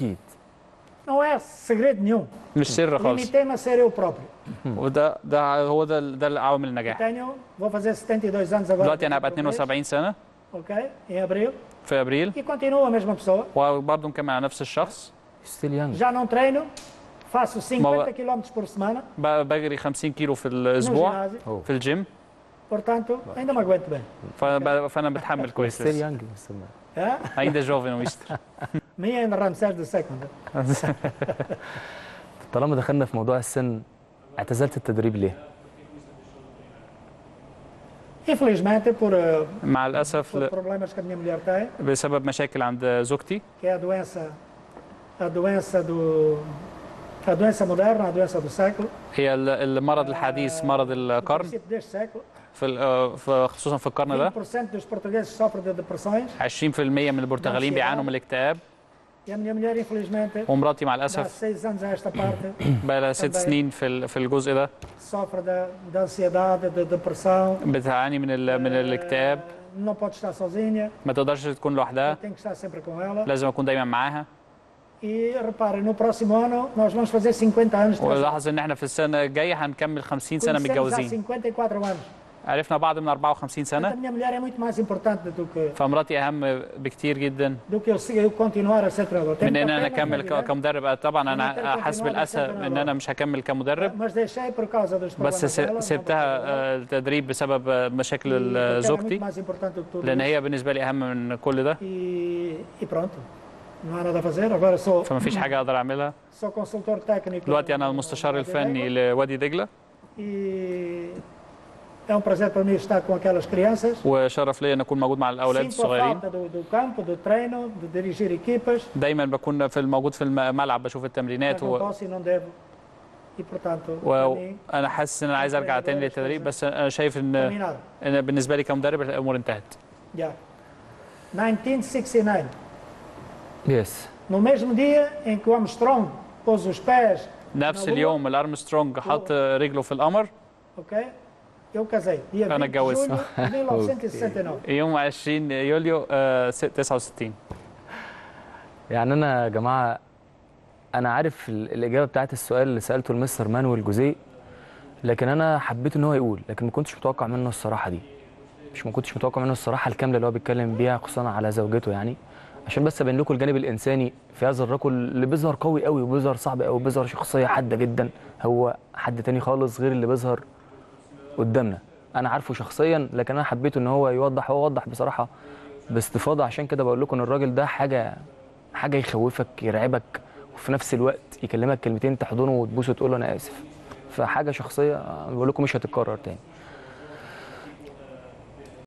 اكيد Não é segredo nenhum. مش سر خالص Limitei-me a ser eu próprio. وده ده هو ده ده العوامل النجاح Tenho, vou fazer 72 anos agora. دلوقتي انا هبقى daqui por mês, 72 سنه Ok, em abril. في ابريل E continuo a mesma pessoa. وبرضه مكمل على نفس الشخص ستيل يانج Já não treino. Faço 50 Mal- km por semana ب- بجري 50 كيلو في no الاسبوع ginásio. في الجيم Portanto, ainda me aguento bem. فب- فانا بتحمل كويس ستيل لسه يانج مستر مان. É? ainda jovem mister ميان رامساج دو سيكوند طالما دخلنا في موضوع السن اعتزلت التدريب ليه؟ مع الأسف ل... بسبب مشاكل عند زوجتي. هي المرض الحديث مرض القرن. في آه، خصوصا في القرن ده. 20% من البرتغاليين بيعانوا من الاكتئاب. ومراتي مع الاسف بقى لها ست سنين في في الجزء ده بتعاني من من الاكتئاب ما تقدرش تكون لوحدها لازم اكون دايما معاها ولاحظ ان إحنا في السنة الجايه هنكمل 50 سنه متجوزين عرفنا بعض من 54 سنة. فمراتي أهم بكتير جدا. من إن أنا أكمل كمدرب. طبعا أنا أحس بالاسى إن أنا مش هكمل كمدرب. بس سبتها التدريب آه، بسبب آه، مشاكل زوجتي. لأن هي بالنسبة لي أهم من كل ده. فما فيش حاجة أقدر أعملها. دلوقتي أنا المستشار الفني لوادي دجلة. É um prazer para mim estar com aquelas crianças. وشرف ليا ان اكون موجود مع a الصغيرين falta do, do campo, do treino, de dirigir equipas. دايما بكون في الموجود في الملعب بشوف التمرينات و... وأنا حاسس ان أنا عايز ارجع تاني للتدريب بس أنا شايف ان. ان بالنسبة لي كمدرب الأمور انتهت Já. 1969. yes No mesmo dia em que o Armstrong pôs os pés, نفس. اليوم الارمسترونج حط رجله في القمر ok? Eu casei. Dia أنا 20 de اتجوزت. julho de 1969. يوم 20 يوليو آه، س- 69 يعني أنا يا جماعة أنا عارف ال- الإجابة بتاعت السؤال اللي سألته المستر مانويل جوزيه لكن أنا حبيت إن هو يقول لكن ما كنتش متوقع منه الصراحة دي مش ما كنتش متوقع منه الصراحة الكاملة اللي هو بيتكلم بيها خصوصا على زوجته يعني عشان بس أبين لكم الجانب الإنساني في هذا الرجل اللي بيظهر قوي قوي وبيظهر صعب قوي وبيظهر شخصية حادة جدا هو حد تاني خالص غير اللي بيظهر قدامنا. أنا عارفه شخصيا لكن أنا حبيت إن هو يوضح هو وضح بصراحة باستفاضة. عشان كده بقول لكم إن الراجل ده حاجة حاجة يخوفك يرعبك وفي نفس الوقت يكلمك كلمتين تحضنه وتبوسه وتقول له أنا آسف. فحاجة شخصية بقول لكم مش هتتكرر تاني.